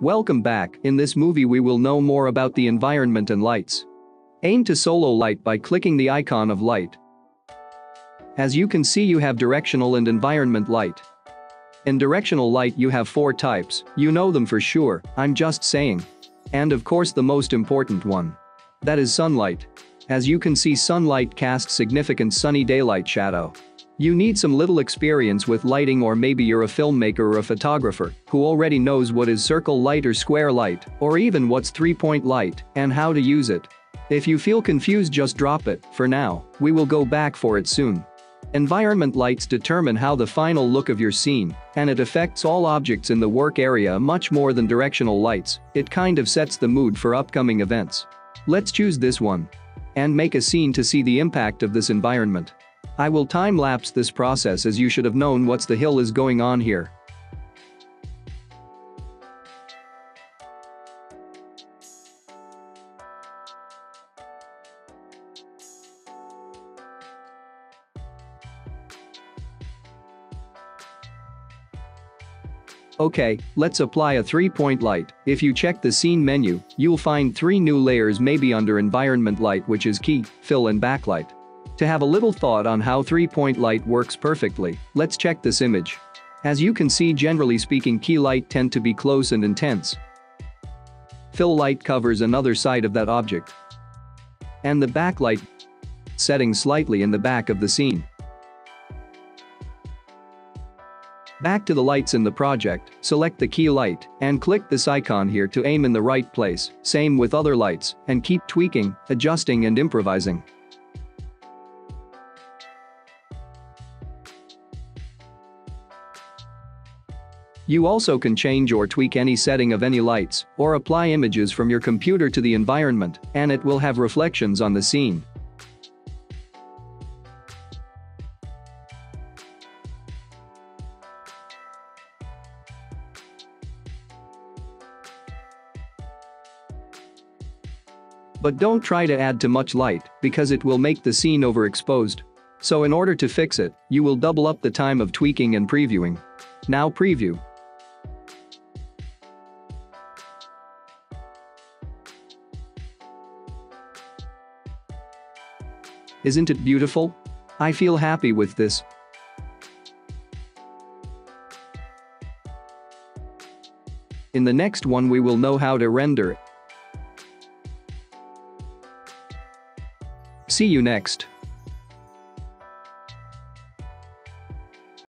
Welcome back, in this movie we will know more about the environment and lights. Aim to solo light by clicking the icon of light. As you can see you have directional and environment light. In directional light you have four types, you know them for sure, I'm just saying. And of course the most important one. That is sunlight. As you can see sunlight casts significant sunny daylight shadow. You need some little experience with lighting or maybe you're a filmmaker or a photographer who already knows what is circle light or square light or even what's three-point light and how to use it. If you feel confused just drop it, for now, we will go back for it soon. Environment lights determine how the final look of your scene, and it affects all objects in the work area much more than directional lights, it kind of sets the mood for upcoming events. Let's choose this one. And make a scene to see the impact of this environment. I will time-lapse this process as you should have known what's the hill is going on here. Okay, let's apply a three-point light. If you check the scene menu, you'll find three new layers maybe under environment light which is key, fill and backlight. To have a little thought on how three-point light works perfectly, let's check this image. As you can see generally speaking key light tend to be close and intense. Fill light covers another side of that object. And the backlight setting slightly in the back of the scene. Back to the lights in the project, select the key light and click this icon here to aim in the right place, same with other lights, and keep tweaking, adjusting and improvising. You also can change or tweak any setting of any lights or apply images from your computer to the environment and it will have reflections on the scene. But don't try to add too much light because it will make the scene overexposed. So in order to fix it, you will double up the time of tweaking and previewing. Now preview. Isn't it beautiful? I feel happy with this. In the next one we will know how to render. See you next.